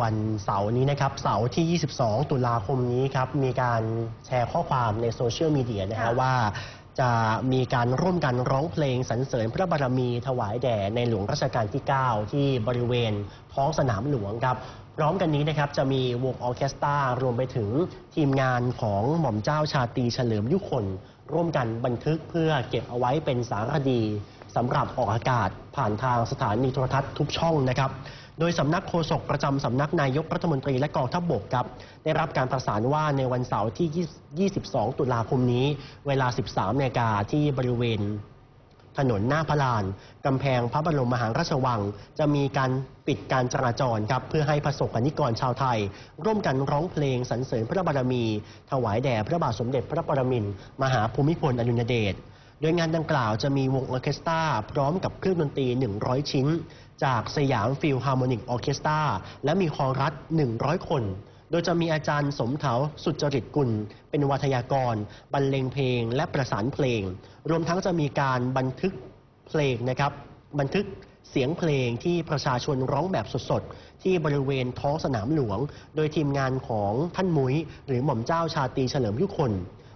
วันเสาร์นี้นะครับเสาร์ที่ 22 ตุลาคมนี้ครับมีการแชร์ข้อความใน social media นะฮะค่ะว่าจะมีการร่วมกันร้องเพลงสรรเสริญพระบารมีถวายแด่ในหลวงรัชกาลที่ 9 ที่บริเวณท้องสนามหลวงครับพร้อมกันนี้นะครับจะมีวงออร์เคสตรารวมไปถึงทีมงานของหม่อมเจ้าชาตรีเฉลิมยุคล ร่วมกันบันทึกเพื่อเก็บเอาไว้เป็นสารคดีสำหรับออกอากาศผ่านทางสถานีโทรทัศน์ทุกช่องนะครับ โดยสำนักโฆษกประจำสำนักนายกรัฐมนตรีและกองทัพบกครับได้รับการประสานว่าในวันเสาร์ที่ 22 ตุลาคมนี้ เวลา 13นาฬิกาที่บริเวณถนนหน้าพระลาน กำแพงพระบรมมหาราชวัง จะมีการปิดการจราจรครับ เพื่อให้ประสบกนิกรชาวไทย ร่วมกันร้องเพลงสรรเสริญพระบารมี ถวายแด่พระบาทสมเด็จพระปรมินทรมหาภูมิพลอดุลยเดช โดยงานดังกล่าวจะมีวงออเคสตราพร้อมกับเครื่องดนตรี 100 ชิ้น จากสยามฟิลฮาร์โมนิกออเคสตราและมีคอรัส 100 คน โดยจะมีอาจารย์สมเถาสุจริตกุล เป็นวาทยากร บรรเลงเพลง และประสานเพลง รวมทั้งจะมีการบันทึกเพลงนะครับ บันทึกเสียงเพลงที่ประชาชนร้องแบบสดๆ ที่บริเวณท้องสนามหลวง โดยทีมงานของท่านมุ้ย หรือหม่อมเจ้าชาตรีเฉลิมยุคน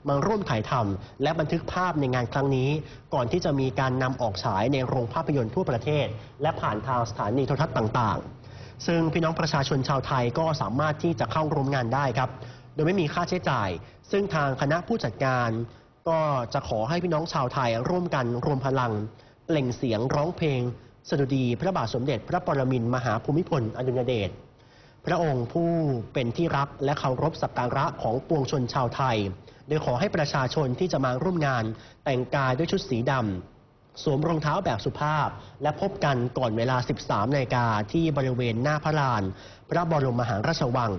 มาร่วมถ่ายทำและบันทึกภาพในงานครั้งนี้ ก่อนที่จะมีการนำออกฉายในโรงภาพยนตร์ทั่วประเทศ และผ่านทางสถานีโทรทัศน์ต่างๆ ซึ่งพี่น้องประชาชนชาวไทยก็สามารถที่จะเข้าร่วมงานได้ครับ โดยไม่มีค่าใช้จ่าย ซึ่งทางคณะผู้จัดการ ก็จะขอให้พี่น้องชาวไทยร่วมกันรวมพลังเปล่งเสียงร้องเพลงสดุดีพระบาทสมเด็จพระปรมินทรมหาภูมิพลอดุลยเดช ระองค์ผู้เป็นที่รักและเคารพสักการะของปวงชนชาวไทย โดยขอให้ประชาชนที่จะมาร่วมงานแต่งกายด้วยชุดสีดำสวมรองเท้าแบบสุภาพ และพบกันก่อนเวลา 13นาฬิกาที่บริเวณหน้าพระลาน พระบรมมหาราชวัง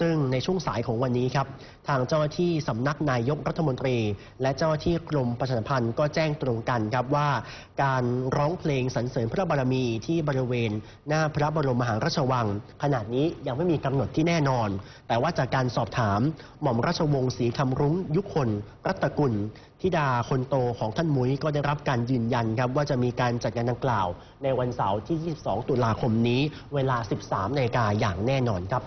ซึ่งในช่วงสายของวันนี้ครับ ทางเจ้าหน้าที่สำนักนายกรัฐมนตรี และเจ้าหน้าที่กรมประชาสัมพันธ์ก็แจ้งตรงกันครับว่า การร้องเพลงสรรเสริญพระบารมีที่บริเวณ หน้าพระบรมมหาราชวังขนาดนี้ยังไม่มีกำหนดที่แน่นอน แต่ว่าจากการสอบถามหม่อมราชวงศ์ศรีคำรุ้งยุคน รัตกุลธิดาคนโตของท่านมุ้ยก็ได้รับการยืนยันครับว่าจะมีการจัดงานดังกล่าว ในวันเสาร์ที่ 22 ตุลาคมนี้ เวลา 13นาฬิกาอย่างแน่นอนครับ